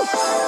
Oh,